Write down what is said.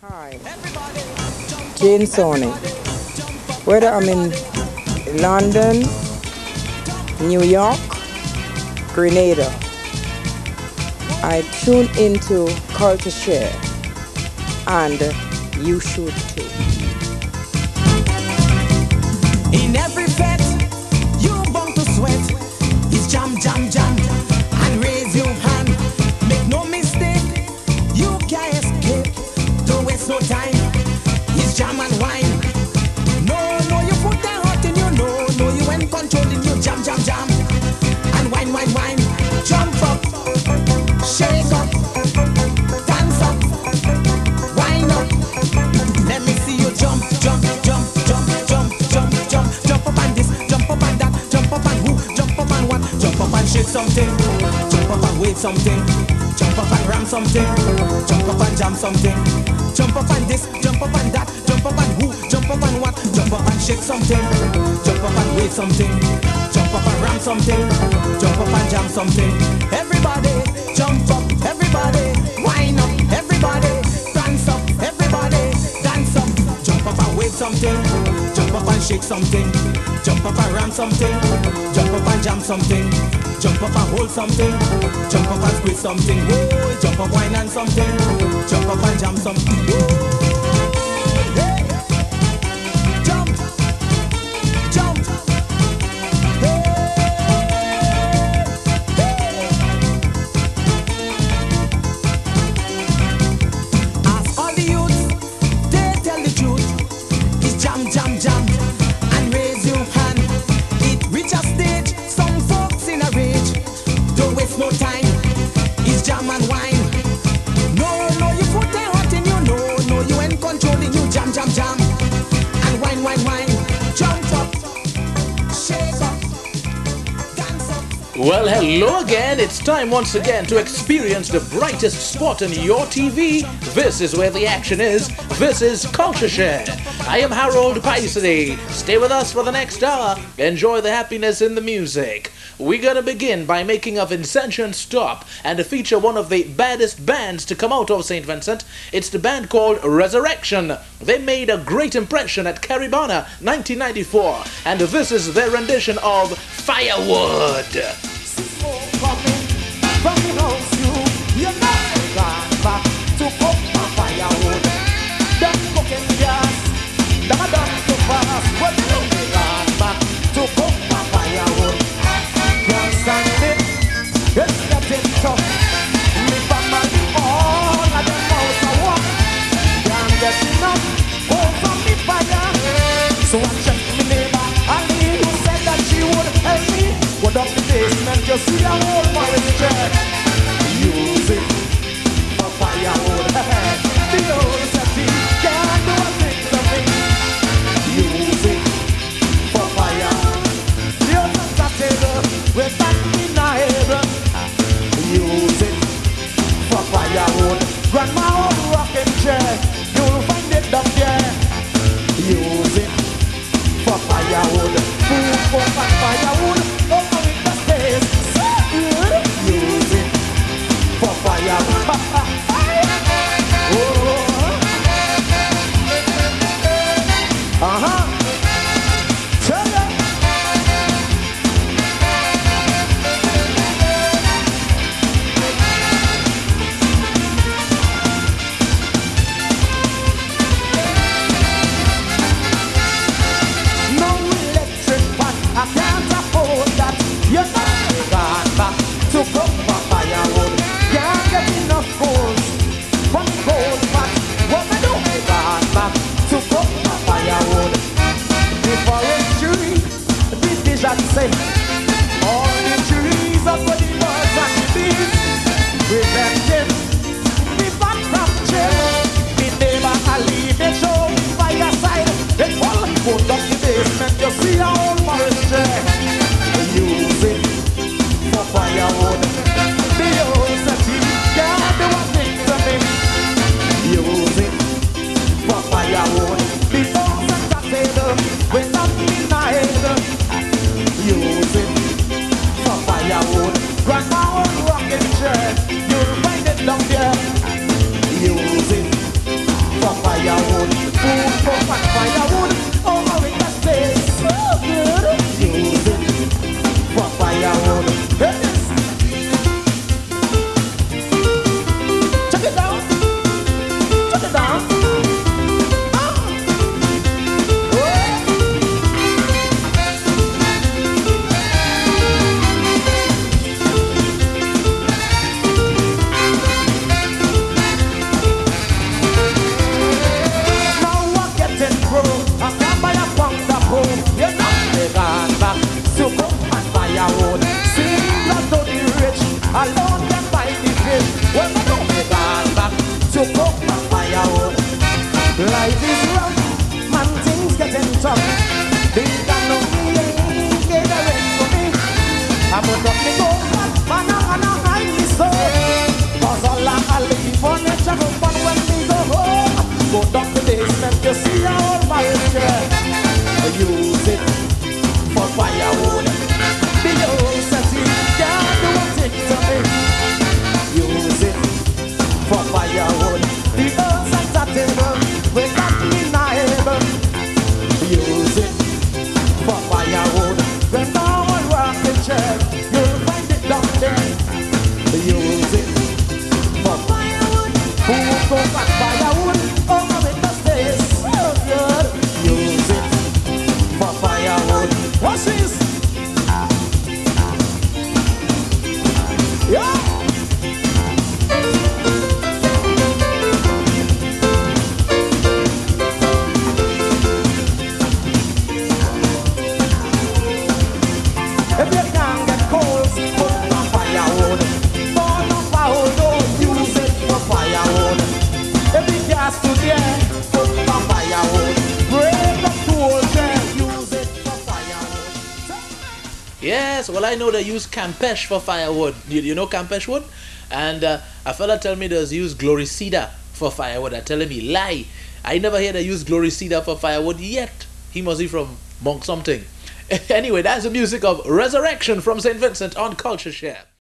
Hi, everybody. Jane Sony. Whether I'm in London, New York, Grenada, I tune into Culture Share, and you should too. In every fete, you bound to sweat. Something, jump up and wave something, jump up and ram something, jump up and jam something, jump up on this, jump up on that, jump up on who, jump up on what, jump up and shake something, jump up and wave something, jump up and ram something, jump up and jam something. Everybody jump up, everybody wind up, everybody dance up, everybody dance up, jump up and wave something, jump up and shake something, jump up and ram something, jump up and jam something, jump up and hold something, jump up and squeeze something, Whoa, jump up wine and something, jump up and jam something. Well, hello again. It's time once again to experience the brightest spot in your TV. This is where the action is. This is Culture Share. I am Harold Pysadee. Stay with us for the next hour. Enjoy the happiness in the music. We're gonna begin by making a Vincentian stop and feature one of the baddest bands to come out of St. Vincent. It's the band called Resurrection. They made a great impression at Caribana 1994, and this is their rendition of Firewood. You. see a whole forest ha, ha. You see our chair. Use it for firewood. The old city can't do a thing to me. Use it for firewood. The old got me neighbor. Use it for firewood. When no you'll find it there. Use it for firewood. Who go back firewood? Yes, well, I know they use Campeche for firewood. You, you know Campeche wood? And uh, a fella tell me there's use Glory Cedar for firewood. I tell him he lie. I never hear they use Glory Cedar for firewood yet. He must be from Monk something. anyway, that's the music of Resurrection from St. Vincent on Culture Share.